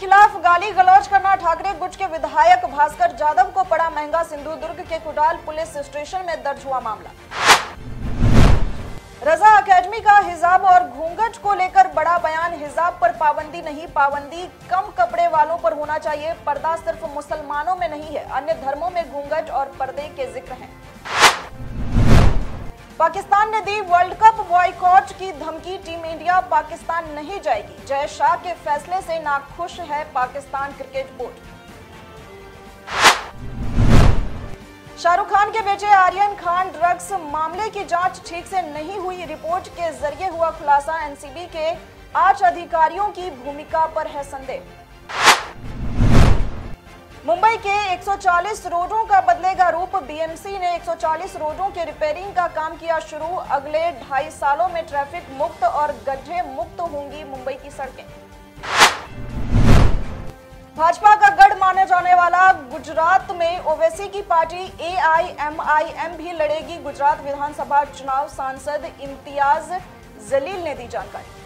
खिलाफ गाली गलौज करना ठाकरे गुट के विधायक भास्कर जाधव को पड़ा महँगा सिंधु दुर्ग के कुडाल पुलिस स्टेशन में दर्ज हुआ मामला। रजा अकेडमी का हिजाब और घूंघट को लेकर बड़ा बयान, हिजाब पर पाबंदी नहीं, पाबंदी कम कपड़े वालों पर होना चाहिए, पर्दा सिर्फ़ मुसलमानों में नहीं है, अन्य धर्मों में घूंघट और पर्दे के ज़िक्र हैं। पाकिस्तान ने दी वर्ल्ड कप बॉयकॉट की धमकी, टीम इंडिया पाकिस्तान नहीं जाएगी। जय शाह के फैसले से नाखुश है पाकिस्तान क्रिकेट बोर्ड। शाहरुख खान के बेटे आर्यन खान ड्रग्स मामले की जाँच ठीक से नहीं हुई। रिपोर्ट के ज़रिए हुआ खुलासा एनसीबी के। आठ अधिकारियों की भूमिका पर है संदेह। मुंबई के 140 रोडों का बदलेगा रूप। बीएमसी ने 140 रोडों के रिपेयरिंग का काम किया शुरू। अगले ढाई सालों में ट्रैफ़िक मुक्त और गड्ढे मुक्त होंगी मुंबई की सड़कें। भाजपा का गढ़ माने जाने वाला गुजरात में ओवैसी की पार्टी एआईएमआईएम भी लड़ेगी। गुजरात विधानसभा चुनाव सांसद इम्तियाज़ जलील ने दी जानकारी।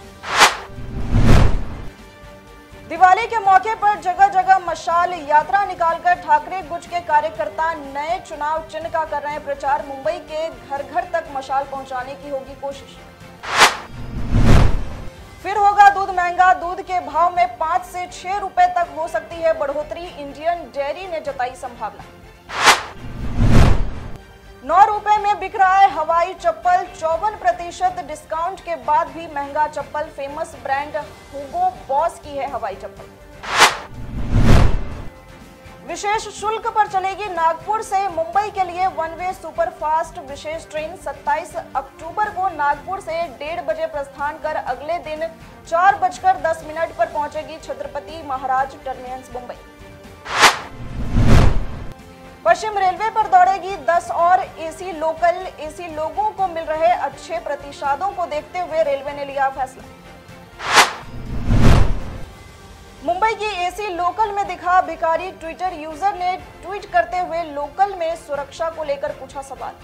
दिवाली के मौके पर जगह जगह मशाल यात्रा निकालकर ठाकरे गुट के कार्यकर्ता नए चुनाव चिन्ह का कर रहे हैं प्रचार। मुंबई के घर घर तक मशाल पहुँचाने की होगी कोशिश। फिर होगा दूध महँगा। दूध के भाव में पाँच से छह रुपए तक हो सकती है बढ़ोतरी। इंडियन डेयरी ने जताई संभावना। नौ रुपए में बिक रहा है हवाई चप्पल। चौवन प्रतिशत डिस्काउंट के बाद भी महँगा चप्पल फ़ेमस ब्रांड हुगो बॉस की है हवाई चप्पल। विशेष शुल्क पर चलेगी नागपुर से मुंबई के लिए वन वे सुपरफास्ट विशेष ट्रेन 27 अक्टूबर को नागपुर से डेढ़ बजे प्रस्थान कर अगले दिन चार बजकर दस मिनट पर पहुंचेगी छत्रपति महाराज टर्मिनस, मुंबई। पश्चिम रेलवे पर दौड़ेगी 10 और एसी लोकल। एसी लोगों को मिल रहे अच्छे प्रतिशतों को देखते हुए रेलवे ने लिया फैसला। मुंबई की एसी लोकल में दिखा भिखारी ट्विटर यूज़र ने ट्वीट करते हुए लोकल में सुरक्षा को लेकर पूछा सवाल।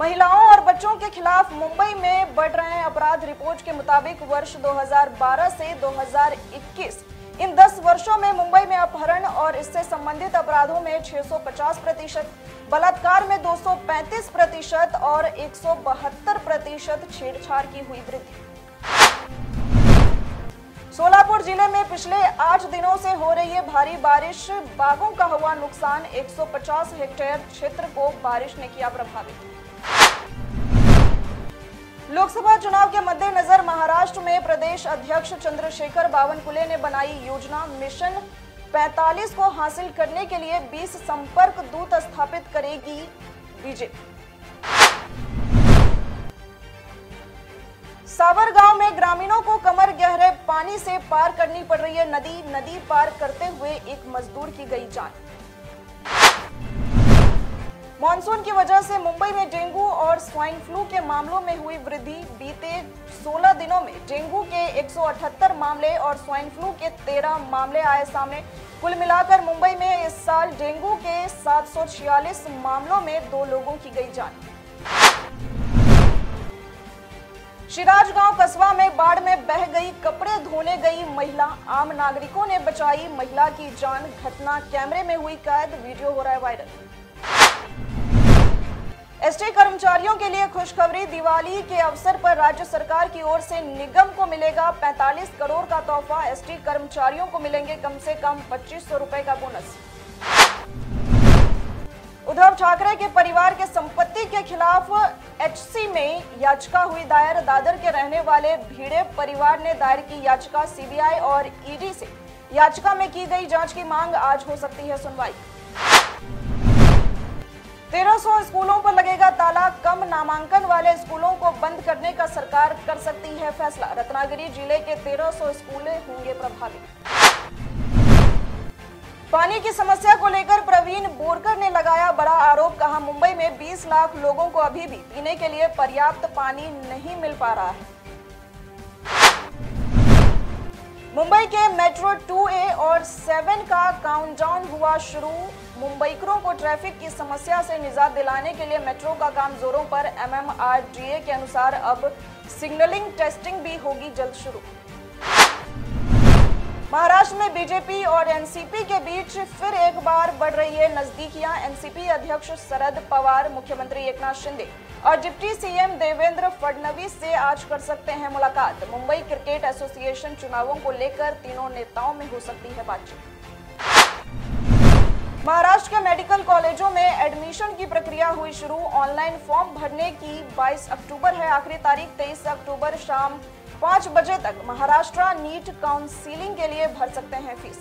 महिलाओं और बच्चों के खिलाफ मुंबई में बढ़ रहे अपराध रिपोर्ट के मुताबिक वर्ष 2012 से 2021 इन 10 वर्षों में मुंबई में अपहरण और इससे संबंधित अपराधों में 650 प्रतिशत, बलात्कार में 235 प्रतिशत और 172 प्रतिशत छेड़छाड़ की हुई वृद्धि। सोलापुर ज़िले में पिछले आठ दिनों से हो रही है भारी बारिश। बागों का हुआ नुकसान। 150 हेक्टेयर क्षेत्र को बारिश ने किया प्रभावित। लोकसभा चुनाव के मद्देनजर महाराष्ट्र में प्रदेश अध्यक्ष चंद्रशेखर बावनकुले ने बनाई योजना मिशन 45 को हासिल करने के लिए 20 संपर्क दूत स्थापित करेगी बीजेपी। सावर गाँव में ग्रामीणों को कमर गहरे पानी से पार करनी पड़ रही है नदी। नदी पार करते हुए एक मजदूर की गई जान। मानसून की वजह से मुंबई में डेंगू और स्वाइन फ्लू के मामलों में हुई वृद्धि। बीते 16 दिनों में डेंगू के 178 मामले और स्वाइन फ्लू के 13 मामले आए सामने। कुल मिलाकर मुंबई में इस साल डेंगू के 746 मामलों में दो लोगों की गई जान। सिराजगांव कस्बा में बाढ़ में बह गई, कपड़े धोने गई महिला। आम नागरिकों ने बचाई महिला की जान। घटना कैमरे में हुई कैद, वीडियो हो रहा है वायरल। एसटी कर्मचारियों के लिए खुशखबरी। दिवाली के अवसर पर राज्य सरकार की ओर से निगम को मिलेगा 45 करोड़ का तोहफा। एसटी कर्मचारियों को मिलेंगे कम से कम पच्चीस सौ रुपए का बोनस। उद्धव ठाकरे के परिवार के संपत्ति के खिलाफ एचसी में याचिका हुई दायर। दादर के रहने वाले भीड़े परिवार ने दायर की याचिका। सीबीआई और ईडी से याचिका में की गई जाँच की मांग। आज हो सकती है सुनवाई। 1300 स्कूलों पर वाले स्कूलों को बंद करने का सरकार कर सकती है फैसला। रत्नागिरी ज़िले के 1300 स्कूल होंगे प्रभावित। पानी की समस्या को लेकर प्रवीण बोरकर ने लगाया बड़ा आरोप, कहा, मुंबई में 20 लाख लोगों को अभी भी पीने के लिए पर्याप्त पानी नहीं मिल पा रहा है। मुंबई के मेट्रो 2A और 7 का काउंटडाउन हुआ शुरू। मुंबईकरों को ट्रैफ़िक की समस्या से निजात दिलाने के लिए मेट्रो का काम जोरों पर एमएमआरडीए के अनुसार अब सिग्नलिंग टेस्टिंग भी होगी जल्द शुरू। महाराष्ट्र में बीजेपी और एनसीपी के बीच फिर एक बार बढ़ रही है नजदीकियाँ। एनसीपी अध्यक्ष शरद पवार, मुख्यमंत्री एकनाथ शिंदे और डिप्टी सीएम देवेंद्र फडणवीस से आज कर सकते हैं मुलाकात। मुंबई क्रिकेट एसोसिएशन चुनावों को लेकर तीनों नेताओं में हो सकती है बातचीत। महाराष्ट्र के मेडिकल कॉलेजों में एडमिशन की प्रक्रिया हुई शुरू। ऑनलाइन फॉर्म भरने की 22 अक्टूबर है। आखिरी तारीख 23 अक्टूबर शाम पाँच बजे तक महाराष्ट्र नीट काउंसिलिंग के लिए भर सकते हैं फ़ीस।